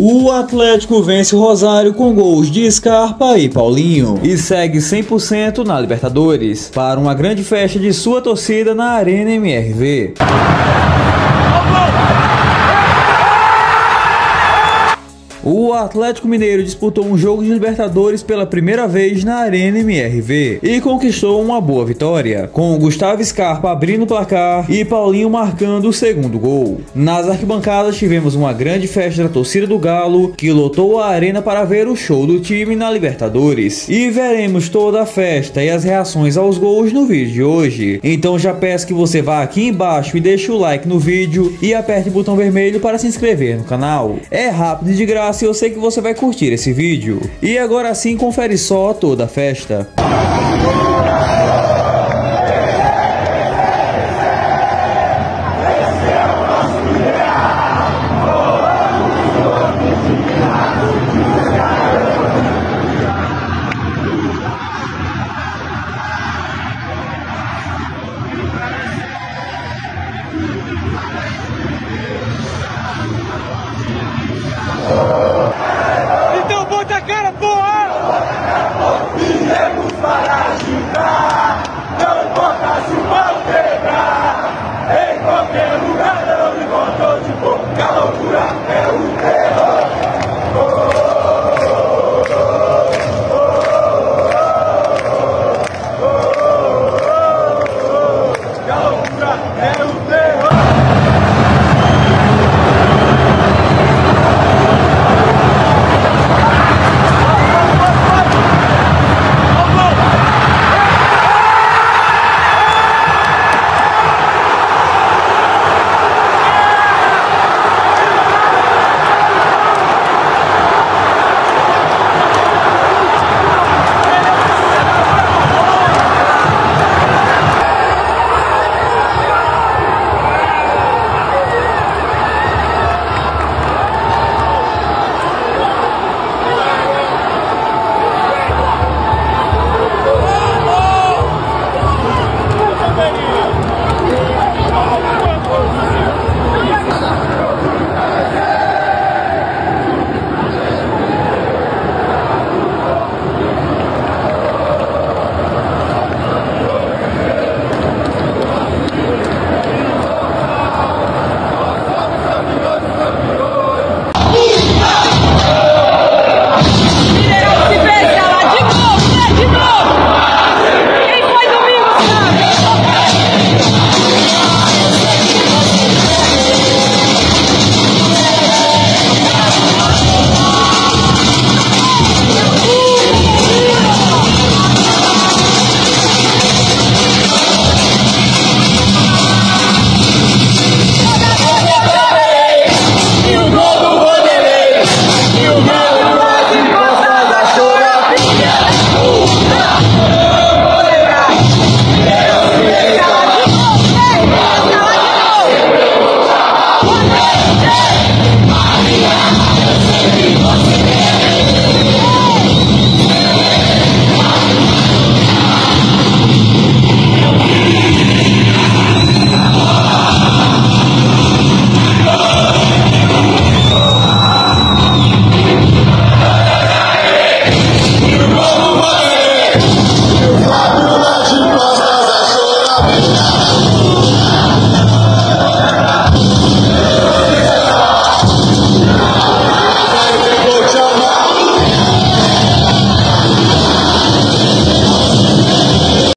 O Atlético vence o Rosário com gols de Scarpa e Paulinho. E segue 100% na Libertadores. Para uma grande festa de sua torcida na Arena MRV. O Atlético Mineiro disputou um jogo de Libertadores pela primeira vez na Arena MRV e conquistou uma boa vitória, com Gustavo Scarpa abrindo o placar e Paulinho marcando o segundo gol. Nas arquibancadas tivemos uma grande festa da torcida do Galo, que lotou a arena para ver o show do time na Libertadores. E veremos toda a festa e as reações aos gols no vídeo de hoje. Então já peço que você vá aqui embaixo e deixe o like no vídeo e aperte o botão vermelho para se inscrever no canal. É rápido e de graça e eu sei que você vai curtir esse vídeo. E agora sim confere só toda a festa.